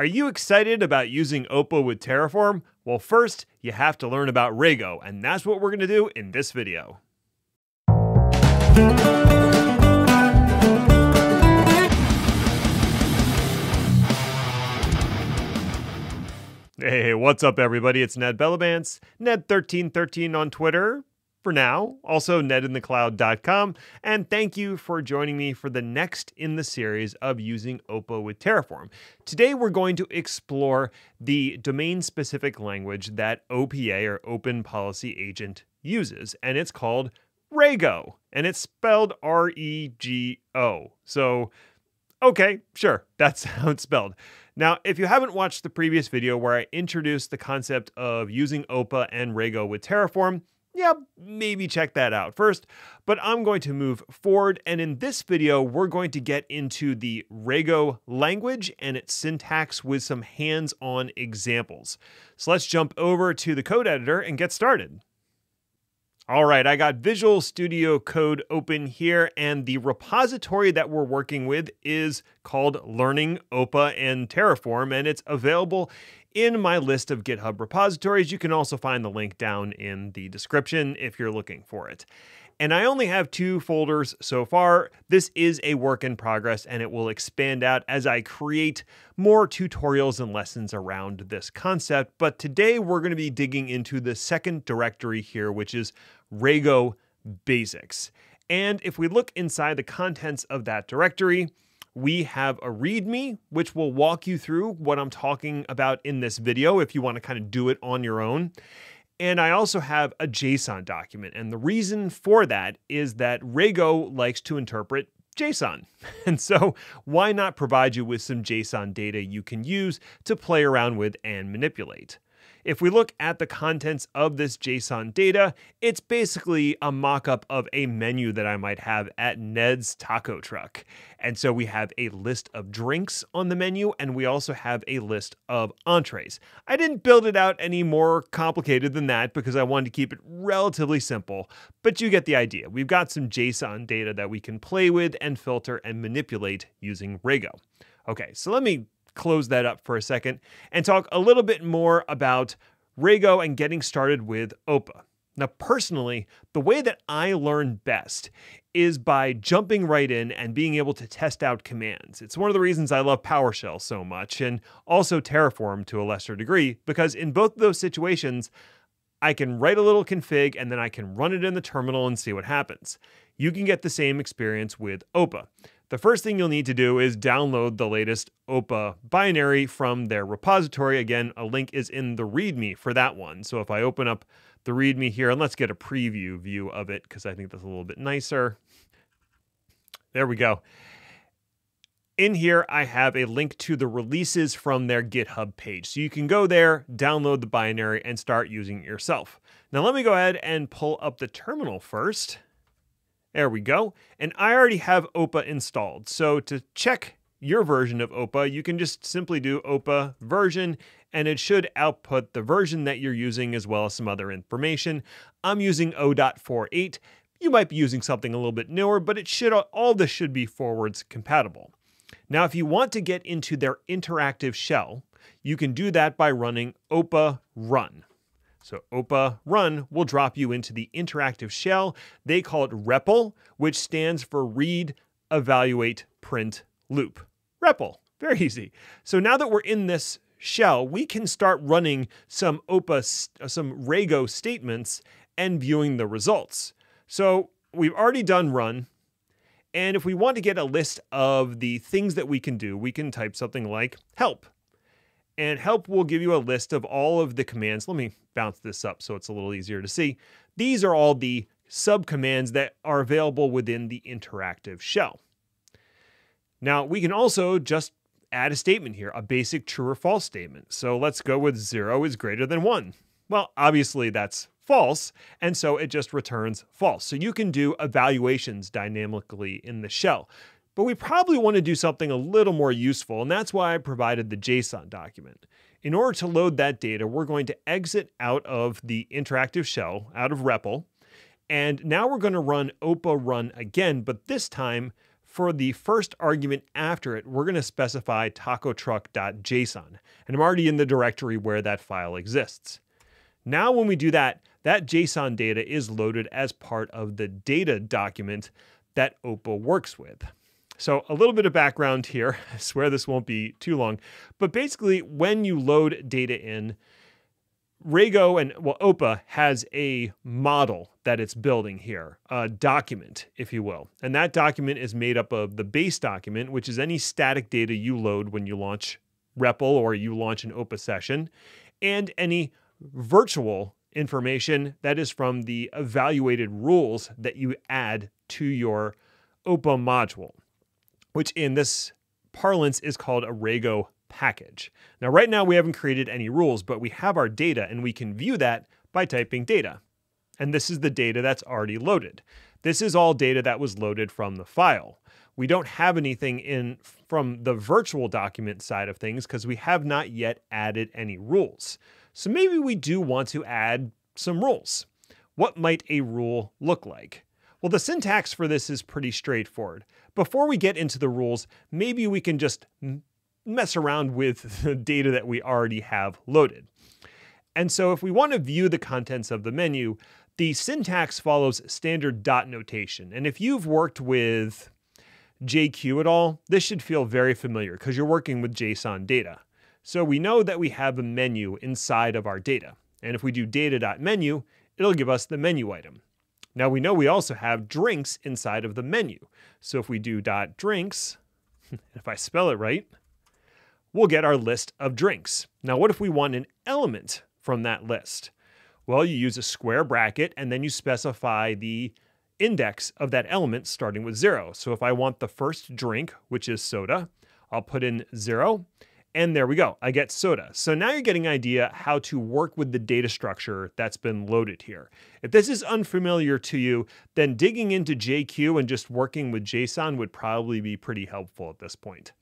Are you excited about using OPA with Terraform? Well, first, you have to learn about Rego, and that's what we're going to do in this video. Hey, what's up, everybody? It's Ned Bellavance, Ned1313 on Twitter, for now, also nedinthecloud.com. And thank you for joining me for the next in the series of using OPA with Terraform. Today, we're going to explore the domain specific language that OPA or Open Policy Agent uses, and it's called Rego, and it's spelled R E G O. So, okay, sure, that's how it's spelled. Now, if you haven't watched the previous video where I introduced the concept of using OPA and Rego with Terraform, yeah, maybe check that out first. But I'm going to move forward, and in this video, we're going to get into the Rego language and its syntax with some hands-on examples. So let's jump over to the code editor and get started. All right, I got Visual Studio Code open here, and the repository that we're working with is called Learning OPA and Terraform, and it's available in my list of GitHub repositories. You can also find the link down in the description if you're looking for it. And I only have two folders so far. This is a work in progress and it will expand out as I create more tutorials and lessons around this concept. But today we're going to be digging into the second directory here, which is Rego Basics. And if we look inside the contents of that directory, we have a README, which will walk you through what I'm talking about in this video if you want to kind of do it on your own. And I also have a JSON document. And the reason for that is that Rego likes to interpret JSON. And so, why not provide you with some JSON data you can use to play around with and manipulate? If we look at the contents of this JSON data, it's basically a mock-up of a menu that I might have at Ned's Taco Truck. And so we have a list of drinks on the menu, and we also have a list of entrees. I didn't build it out any more complicated than that because I wanted to keep it relatively simple, but you get the idea. We've got some JSON data that we can play with and filter and manipulate using Rego. Okay, so let me close that up for a second and talk a little bit more about Rego and getting started with OPA. Now, personally, the way that I learn best is by jumping right in and being able to test out commands. It's one of the reasons I love PowerShell so much and also Terraform to a lesser degree, because in both of those situations, I can write a little config and then I can run it in the terminal and see what happens. You can get the same experience with OPA the first thing you'll need to do is download the latest OPA binary from their repository. Again, a link is in the README for that one. So if I open up the README here, and let's get a preview view of it because I think that's a little bit nicer. There we go. In here, I have a link to the releases from their GitHub page. So you can go there, download the binary, and start using it yourself. Now let me go ahead and pull up the terminal first. There we go. And I already have OPA installed. So to check your version of OPA, you can just simply do OPA version and it should output the version that you're using as well as some other information. I'm using 0.48. You might be using something a little bit newer, but it should all this should be forwards compatible. Now, if you want to get into their interactive shell, you can do that by running OPA run. So OPA run will drop you into the interactive shell. They call it REPL, which stands for read, evaluate, print, loop. REPL, very easy. So now that we're in this shell, we can start running some OPA, uh, some Rego statements and viewing the results. So we've already done run. And if we want to get a list of the things that we can do, we can type something like help and help will give you a list of all of the commands. Let me bounce this up so it's a little easier to see. These are all the subcommands that are available within the interactive shell. Now, we can also just add a statement here, a basic true or false statement. So let's go with zero is greater than one. Well, obviously that's false, and so it just returns false. So you can do evaluations dynamically in the shell. But we probably want to do something a little more useful, and that's why I provided the JSON document. In order to load that data, we're going to exit out of the interactive shell, out of REPL, and now we're going to run OPA run again, but this time for the first argument after it, we're going to specify tacotruck.json. And I'm already in the directory where that file exists. Now, when we do that, that JSON data is loaded as part of the data document that OPA works with. So, a little bit of background here. I swear this won't be too long. But basically, when you load data in, Rego and well, OPA has a model that it's building here, a document, if you will. And that document is made up of the base document, which is any static data you load when you launch REPL or you launch an OPA session, and any virtual information that is from the evaluated rules that you add to your OPA module, which in this parlance is called a Rego package. Now, right now we haven't created any rules, but we have our data and we can view that by typing data. And this is the data that's already loaded. This is all data that was loaded from the file. We don't have anything in from the virtual document side of things because we have not yet added any rules. So maybe we do want to add some rules. What might a rule look like? Well, the syntax for this is pretty straightforward. Before we get into the rules, maybe we can just mess around with the data that we already have loaded. And so if we want to view the contents of the menu, the syntax follows standard dot notation. And if you've worked with JQ at all, this should feel very familiar because you're working with JSON data. So we know that we have a menu inside of our data. And if we do data.menu, it'll give us the menu item. Now we know we also have drinks inside of the menu. So if we do dot drinks, if I spell it right, we'll get our list of drinks. Now, what if we want an element from that list? Well, you use a square bracket and then you specify the index of that element starting with zero. So if I want the first drink, which is soda, I'll put in zero and there we go, I get soda. So now you're getting an idea how to work with the data structure that's been loaded here. If this is unfamiliar to you, then digging into JQ and just working with JSON would probably be pretty helpful at this point.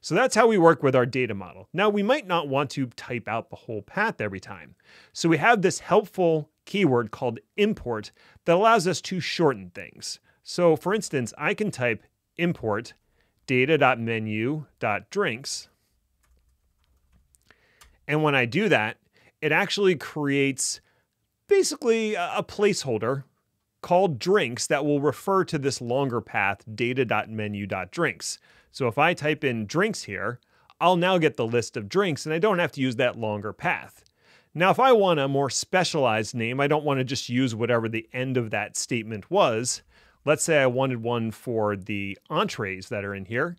So that's how we work with our data model. Now, we might not want to type out the whole path every time. So we have this helpful keyword called import that allows us to shorten things. So for instance, I can type import data.menu.drinks. And when I do that, it actually creates basically a placeholder called drinks that will refer to this longer path data.menu.drinks. So if I type in drinks here, I'll now get the list of drinks and I don't have to use that longer path. Now, if I want a more specialized name, I don't want to just use whatever the end of that statement was. Let's say I wanted one for the entrees that are in here.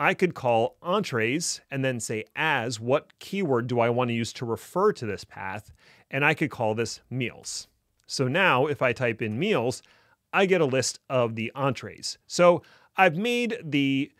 I could call entrees and then say as what keyword do I want to use to refer to this path? And I could call this meals. So now if I type in meals, I get a list of the entrees. So I've made the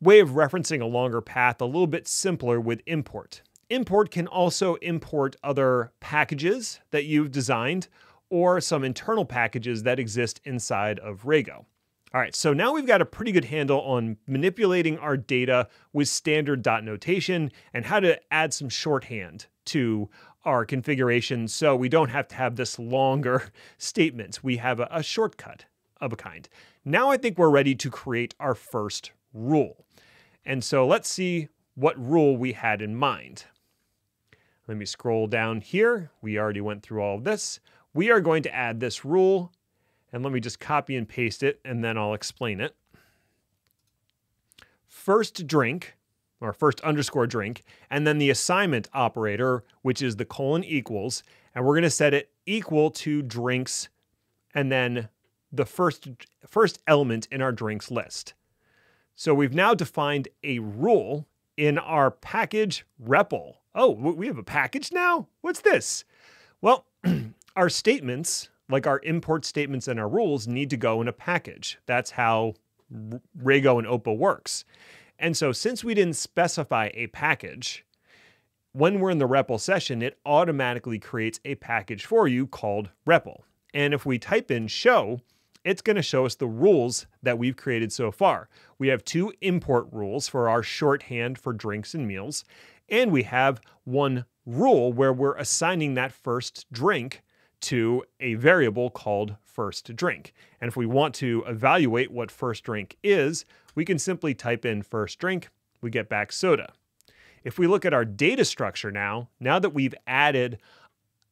way of referencing a longer path a little bit simpler with import. Import can also import other packages that you've designed or some internal packages that exist inside of Rego. All right, so now we've got a pretty good handle on manipulating our data with standard dot notation and how to add some shorthand to our configuration so we don't have to have this longer statement. We have a, a shortcut of a kind. Now I think we're ready to create our first rule. And so let's see what rule we had in mind. Let me scroll down here. We already went through all of this. We are going to add this rule, and let me just copy and paste it, and then I'll explain it. First drink, or first underscore drink, and then the assignment operator, which is the colon equals, and we're going to set it equal to drinks, and then the first, first element in our drinks list. So we've now defined a rule in our package REPL. Oh, we have a package now? What's this? Well, our statements, like our import statements and our rules, need to go in a package. That's how Rego and OPA works. And so since we didn't specify a package, when we're in the REPL session, it automatically creates a package for you called REPL. And if we type in show, it's going to show us the rules that we've created so far. We have two import rules for our shorthand for drinks and meals, and we have one rule where we're assigning that first drink to a variable called first drink. And if we want to evaluate what first drink is, we can simply type in first drink, we get back soda. If we look at our data structure now, now that we've added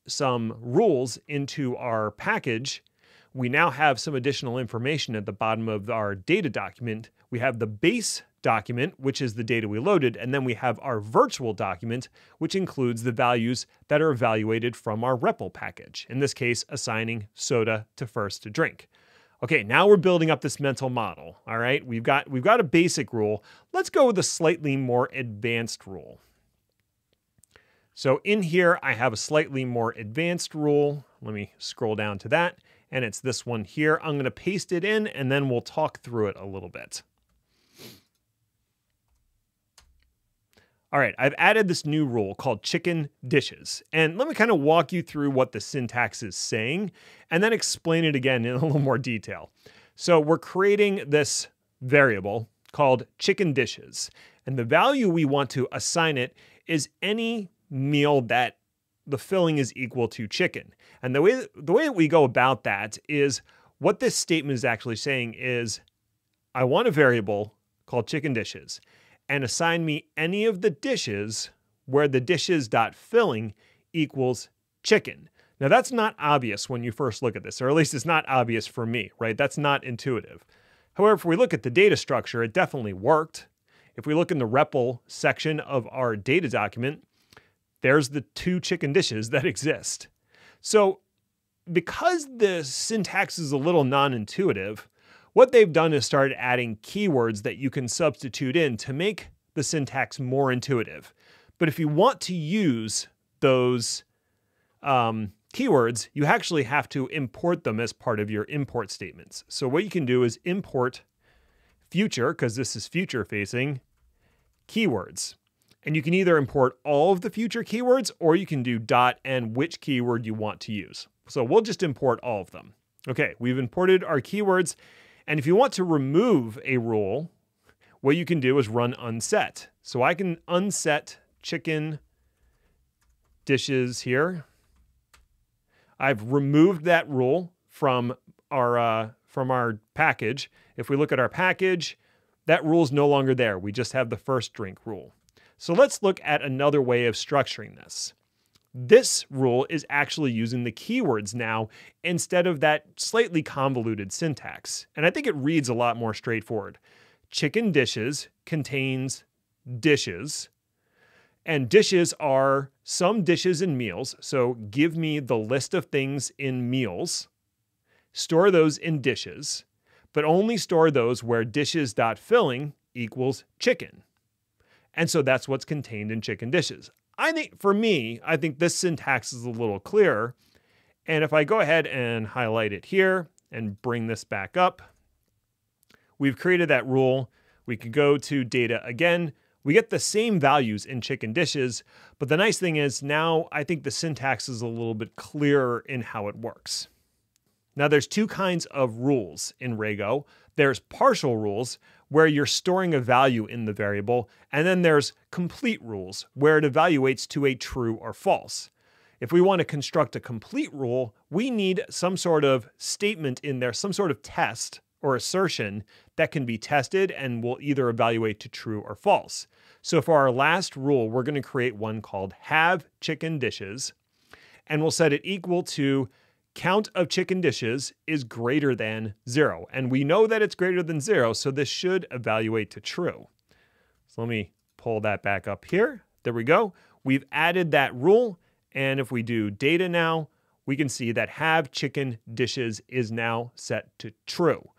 some rules into our package, we now have some additional information at the bottom of our data document. We have the base document, which is the data we loaded, and then we have our virtual document, which includes the values that are evaluated from our REPL package, in this case, assigning soda to first to drink. Okay, now we're building up this mental model. All right, we've got we've got a basic rule. Let's go with a slightly more advanced rule. So in here, I have a slightly more advanced rule. Let me scroll down to that, and it's this one here. I'm going to paste it in, and then we'll talk through it a little bit. All right, I've added this new rule called chicken dishes. And let me kind of walk you through what the syntax is saying and then explain it again in a little more detail. So we're creating this variable called chicken dishes. And the value we want to assign it is any meal that the filling is equal to chicken. And the way the way that we go about that is what this statement is actually saying is I want a variable called chicken dishes and assign me any of the dishes where the dishes dot filling equals chicken. Now that's not obvious when you first look at this, or at least it's not obvious for me, right? That's not intuitive. However, if we look at the data structure, it definitely worked. If we look in the REPL section of our data document, there's the two chicken dishes that exist. So because the syntax is a little non-intuitive, what they've done is started adding keywords that you can substitute in to make the syntax more intuitive. But if you want to use those um, keywords, you actually have to import them as part of your import statements. So what you can do is import future, because this is future facing, keywords. And you can either import all of the future keywords or you can do dot and which keyword you want to use. So we'll just import all of them. Okay, we've imported our keywords and if you want to remove a rule, what you can do is run unset. So I can unset chicken dishes here. I've removed that rule from our uh, from our package. If we look at our package, that rule is no longer there. We just have the first drink rule. So let's look at another way of structuring this. This rule is actually using the keywords now instead of that slightly convoluted syntax. And I think it reads a lot more straightforward. Chicken dishes contains dishes, and dishes are some dishes and meals. So give me the list of things in meals, store those in dishes, but only store those where dishes.filling equals chicken. And so that's what's contained in chicken dishes. I think for me, I think this syntax is a little clearer. And if I go ahead and highlight it here and bring this back up, we've created that rule. We could go to data again. We get the same values in chicken dishes, but the nice thing is now I think the syntax is a little bit clearer in how it works. Now there's two kinds of rules in Rego. There's partial rules, where you're storing a value in the variable, and then there's complete rules, where it evaluates to a true or false. If we want to construct a complete rule, we need some sort of statement in there, some sort of test or assertion that can be tested and will either evaluate to true or false. So for our last rule, we're going to create one called have chicken dishes, and we'll set it equal to count of chicken dishes is greater than zero. And we know that it's greater than zero, so this should evaluate to true. So let me pull that back up here. There we go. We've added that rule. And if we do data now, we can see that have chicken dishes is now set to true.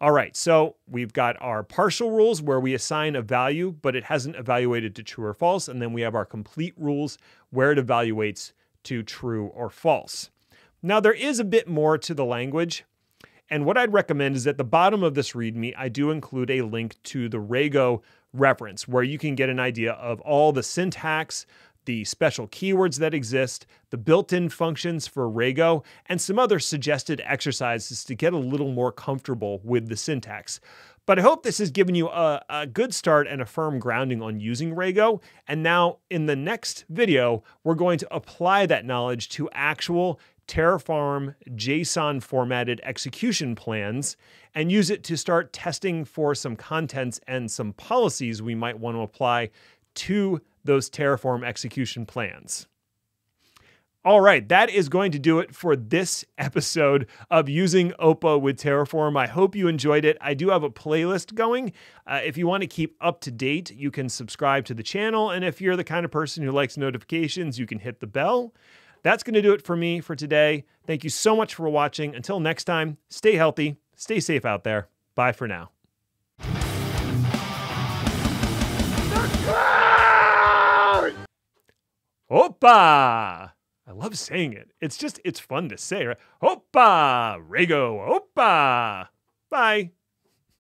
All right, so we've got our partial rules where we assign a value, but it hasn't evaluated to true or false. And then we have our complete rules where it evaluates to true or false. Now, there is a bit more to the language. And what I'd recommend is at the bottom of this README, I do include a link to the Rego reference where you can get an idea of all the syntax, the special keywords that exist, the built in functions for Rego, and some other suggested exercises to get a little more comfortable with the syntax. But I hope this has given you a, a, good start and a firm grounding on using Rego. And now in the next video, we're going to apply that knowledge to actual Terraform JSON formatted execution plans and use it to start testing for some contents and some policies we might want to apply to those Terraform execution plans. All right, that is going to do it for this episode of using OPA with Terraform. I hope you enjoyed it. I do have a playlist going. Uh, if you want to keep up to date, you can subscribe to the channel. And if you're the kind of person who likes notifications, you can hit the bell. That's going to do it for me for today. Thank you so much for watching. Until next time, stay healthy, stay safe out there. Bye for now. Opa! I love saying it. It's just, it's fun to say, right? Opa! Rego, opa! Bye.